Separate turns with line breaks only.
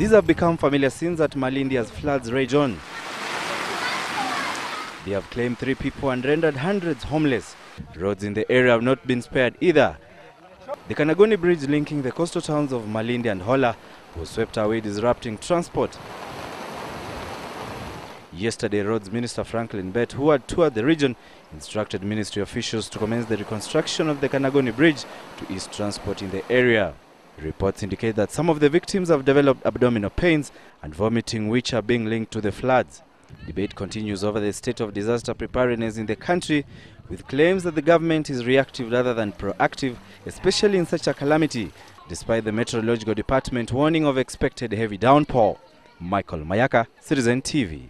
These have become familiar scenes at Malindi as floods rage on. They have claimed three people and rendered hundreds homeless. Roads in the area have not been spared either. The Kanagoni Bridge linking the coastal towns of Malindi and Hola was swept away disrupting transport. Yesterday, Roads Minister Franklin Bett, who had toured the region, instructed ministry officials to commence the reconstruction of the Kanagoni Bridge to ease transport in the area. Reports indicate that some of the victims have developed abdominal pains and vomiting which are being linked to the floods. Debate continues over the state of disaster preparedness in the country with claims that the government is reactive rather than proactive, especially in such a calamity, despite the Meteorological Department warning of expected heavy downpour. Michael Mayaka, Citizen TV.